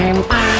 time.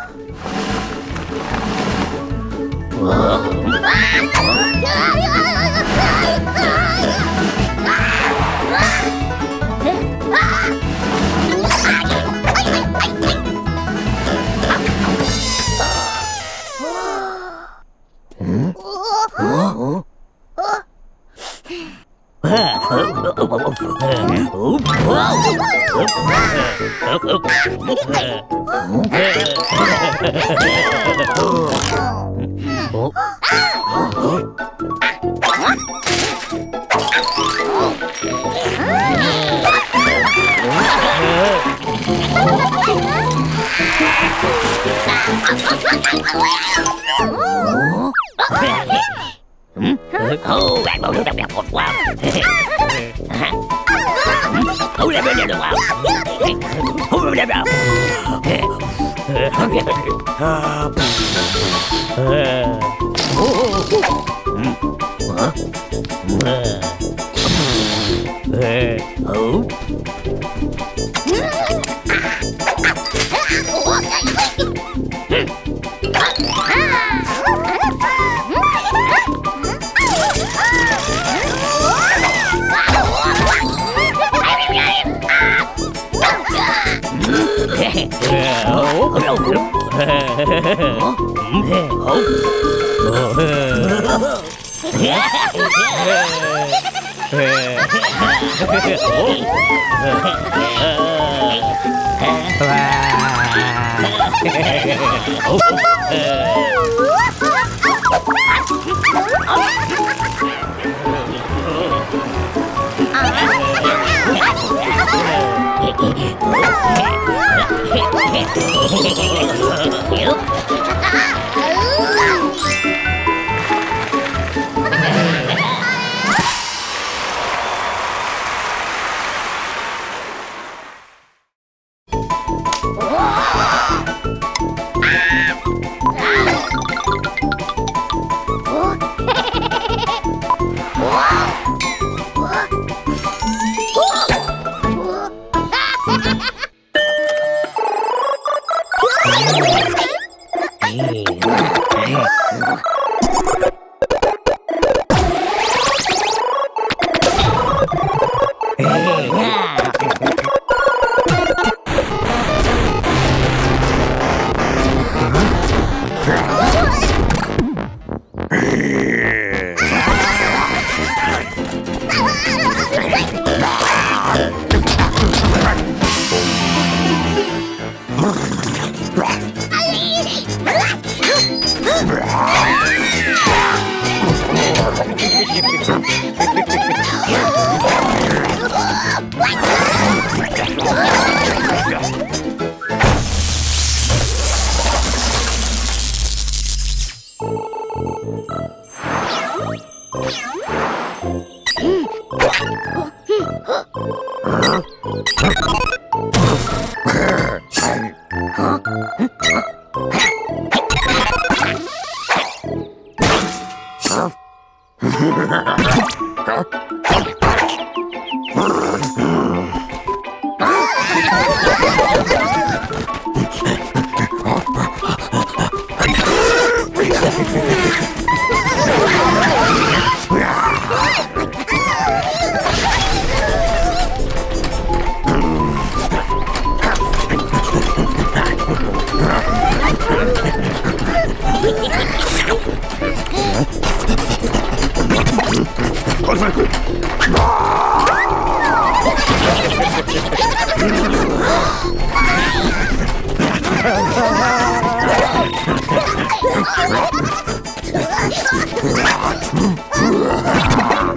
Oh, bạn bảo nước đặc biệt một wow. Oh, đẹp đẹp đẹp wow. Oh, đẹp đẹp. Oh. Oh! yep. Hey.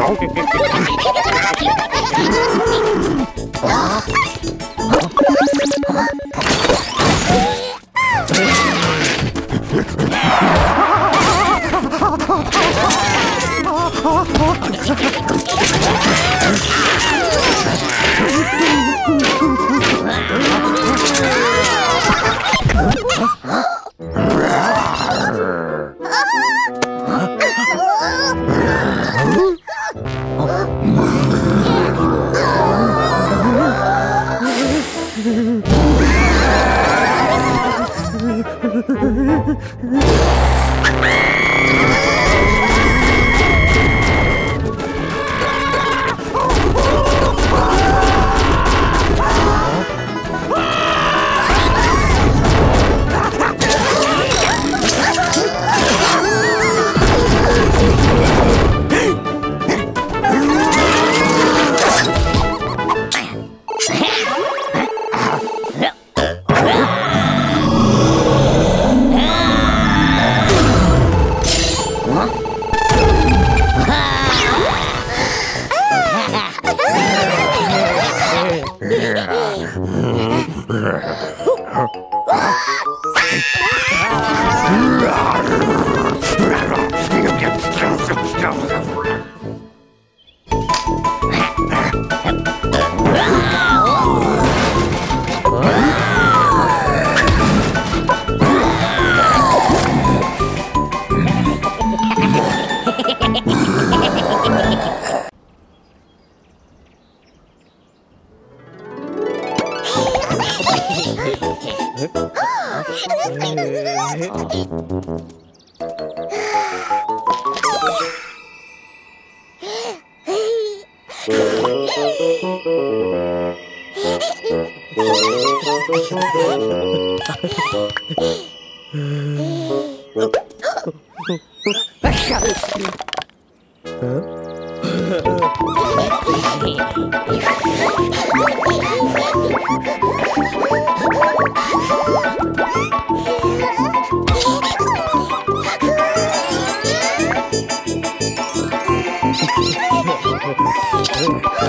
Oh,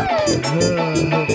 Oh, oh, oh.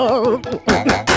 Oh,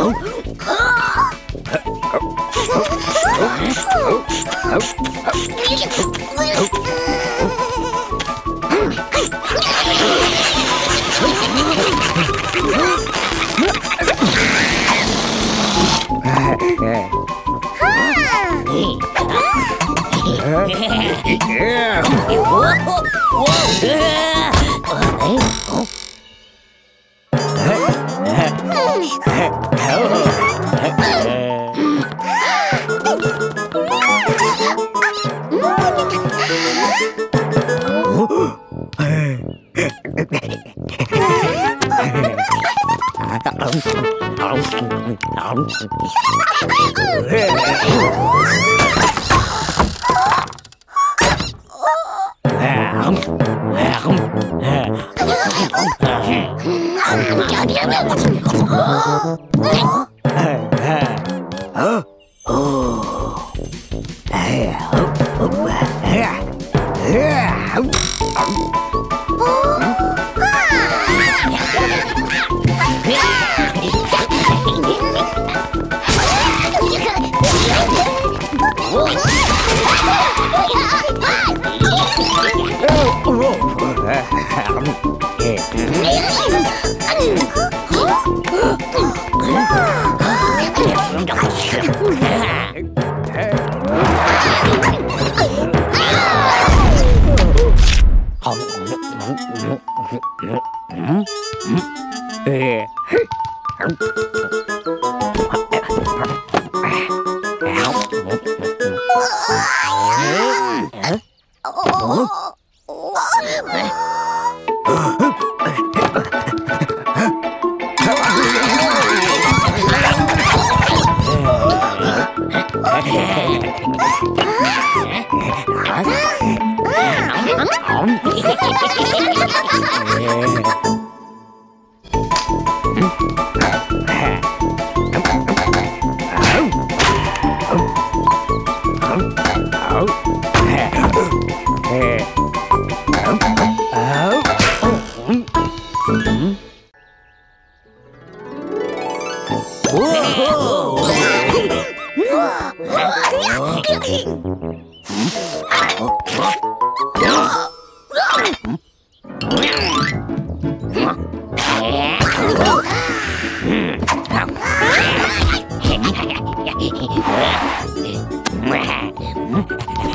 Oh! Oh!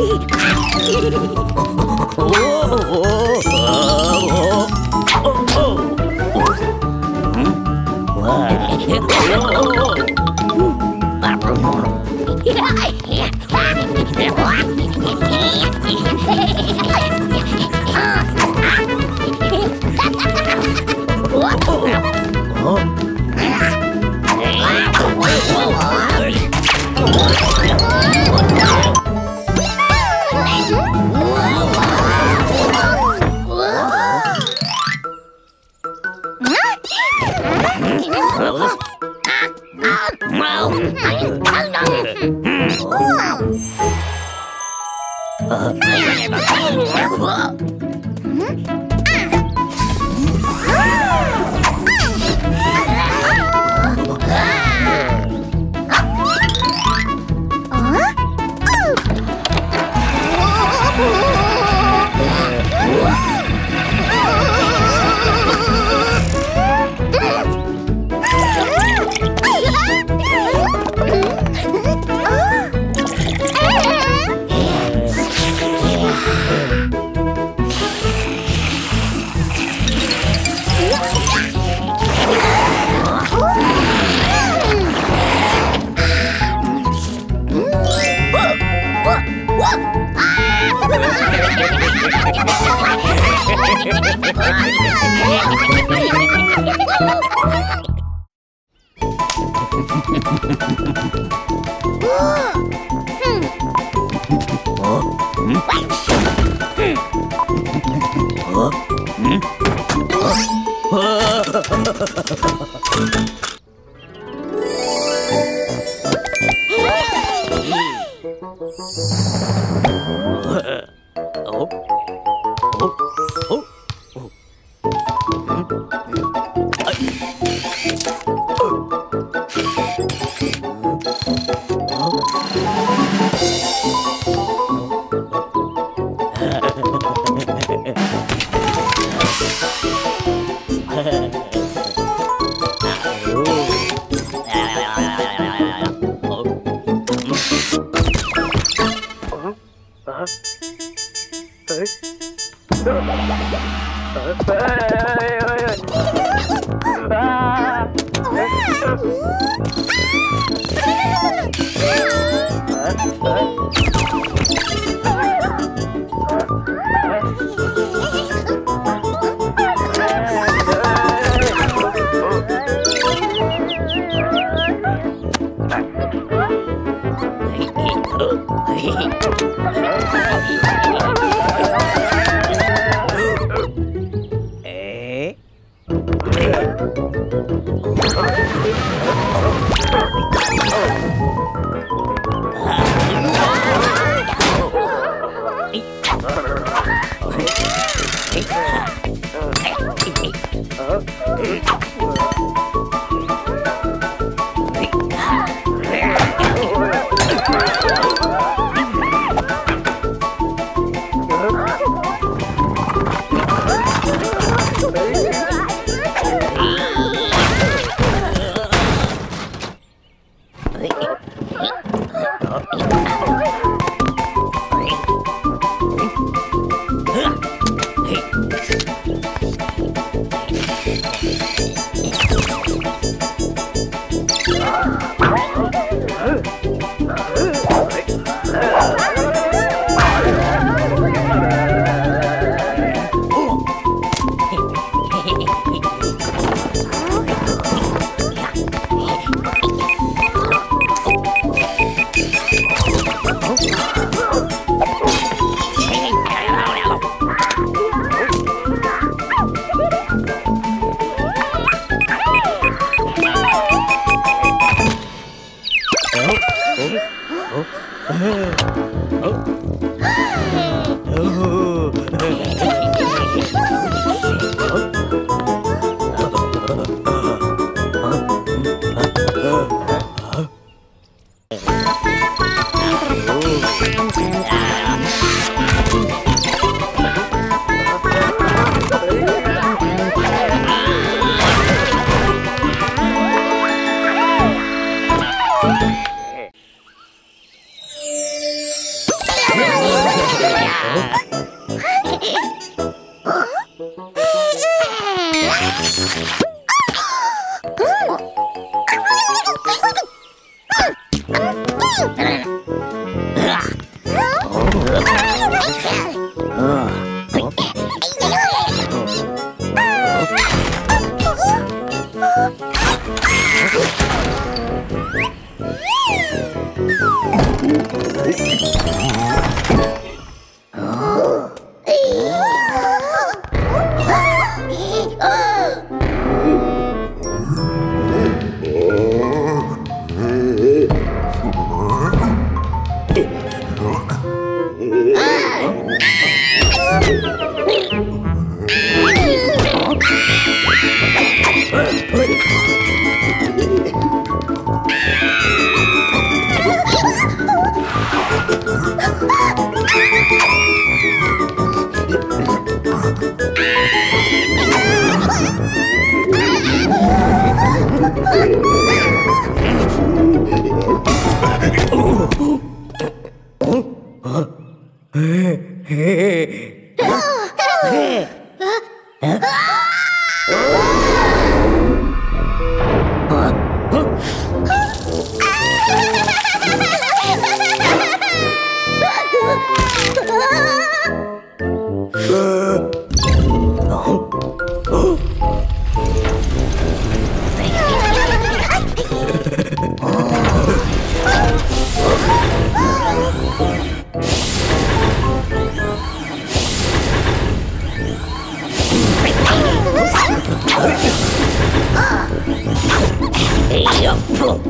Oh, 呃还嗯。 어? 응? 어? 어? Hả? Ê? Ê, ê, ê, À! Ê! Hả? Hả? Hee hee.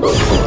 Oh!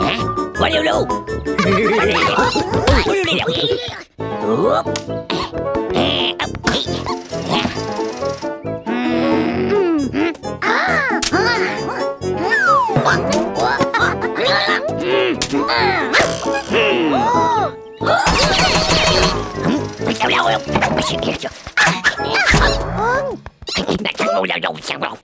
Hả? Quá liêu lưu Quá liêu lưu Úp Hãy subscribe cho kênh Ghiền Mì Gõ Để không bỏ lỡ những video hấp dẫn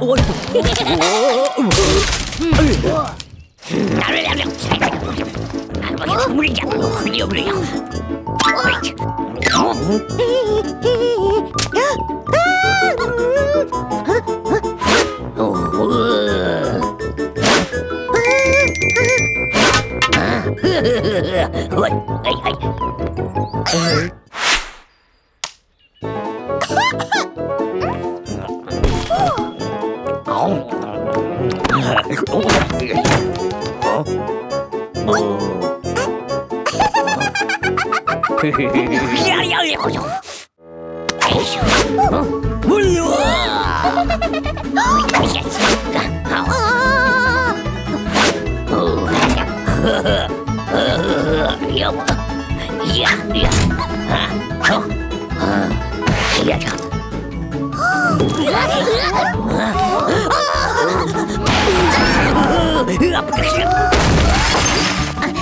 おい 呀呀呀！哎呦，哎呦，哎呀！哦，哎呀，呵呵，呵呵，要不，呀呀，啊，啊，呀呀，